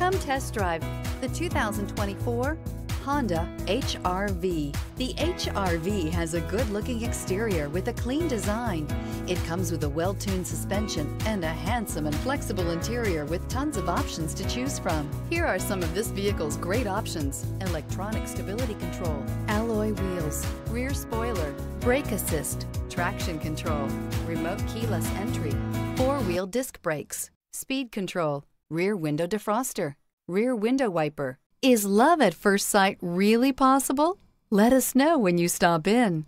Come test drive the 2024 Honda HRV. The HRV has a good-looking exterior with a clean design. It comes with a well-tuned suspension and a handsome and flexible interior with tons of options to choose from. Here are some of this vehicle's great options. Electronic stability control, alloy wheels, rear spoiler, brake assist, traction control, remote keyless entry, four-wheel disc brakes, speed control, rear window defroster, rear window wiper. Is love at first sight really possible? Let us know when you stop in.